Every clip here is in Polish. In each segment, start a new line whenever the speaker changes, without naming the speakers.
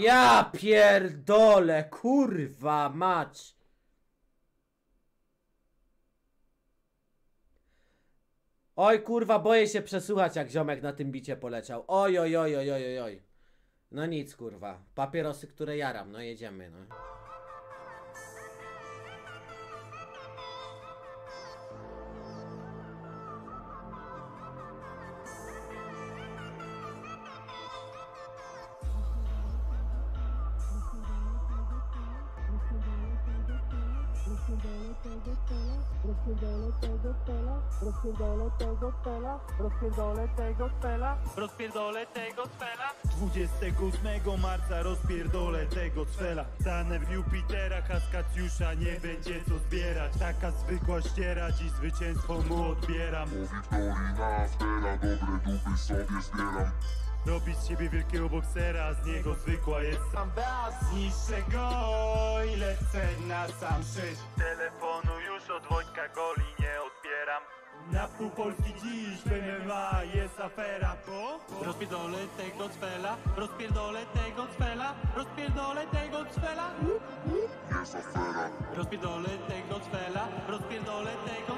Ja pierdolę, kurwa mać. Oj kurwa, boję się przesłuchać jak ziomek na tym bicie poleciał. Oj, oj, oj, oj, oj, oj. No nic kurwa. Papierosy, które jaram, no jedziemy, no.
Rozpierdolę tego stela, rozpierdolę tego stela, rozpierdolę tego stela.
Rozpierdolę tego cfela 28 marca rozpierdolę tego cfela. Stanę w Jupitera, Kaskacjusza nie będzie co zbierać. Taka zwykła ściera, dziś zwycięstwo mu odbieram.
Wiktorina afera, dobre dupy sobie zbieram
Robić z siebie wielkiego boksera, z niego zwykła jest sam. Beat Zniszczę go i lecę na sam szyć. Telefonu już od Wojtka Goli nie odbieram. Na pół Polski dziś w MMA jest afera, bo Rozpierdolę tego cfela, rozpierdolę tego cfela, rozpierdolę tego cfela
Jest afera,
Rozpierdolę tego cfela, rozpierdolę tego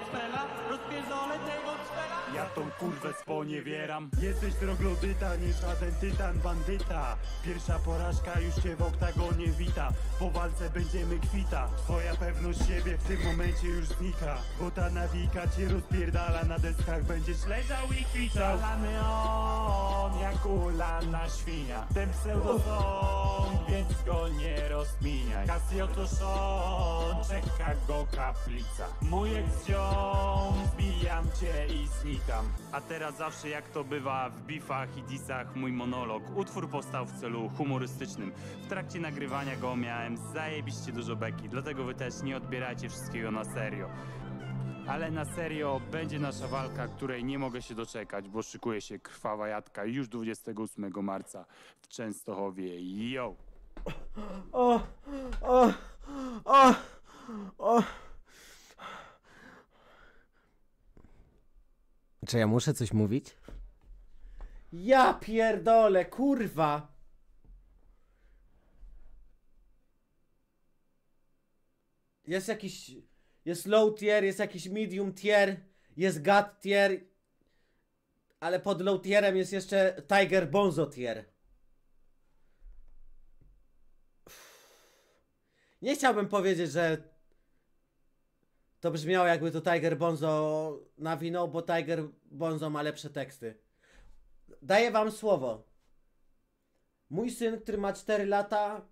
tą kurwę sponiewieram Jesteś troglodyta, nie żaden tytan bandyta. Pierwsza porażka już się w oktagonie wita. Po walce będziemy kwita. Twoja pewność siebie w tym momencie już znika. Bo ta nawika cię rozpierdala Na deskach będziesz leżał i kwitał. Zalany on jak ulana świnia. Ten pseudosąd, więc go nie rozmieniaj. Casio to on, czeka go kaplica. Mój ex-ziom, cię i znikam A teraz zawsze jak to bywa w bifach i disach mój monolog Utwór powstał w celu humorystycznym W trakcie nagrywania go miałem zajebiście dużo beki Dlatego wy też nie odbierajcie wszystkiego na serio ale na serio będzie nasza walka, której nie mogę się doczekać, bo szykuje się krwawa jadka już 28 marca w Częstochowie. Yo!
O, o, o. Czy ja muszę coś mówić? Ja pierdolę, kurwa. Jest jakiś, jest low tier, jest jakiś medium tier, jest god tier, ale pod low tierem jest jeszcze Tiger Bonzo tier. Nie chciałbym powiedzieć, że to brzmiało jakby to Tiger Bonzo nawinął, bo Tiger Bonzo ma lepsze teksty. Daję wam słowo. Mój syn, który ma 4 lata,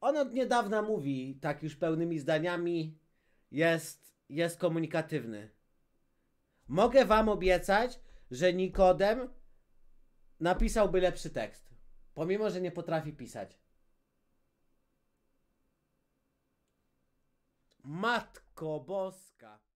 on od niedawna mówi tak już pełnymi zdaniami, jest, jest komunikatywny. Mogę wam obiecać, że Nikodem napisałby lepszy tekst. Pomimo, że nie potrafi pisać. Matko Boska.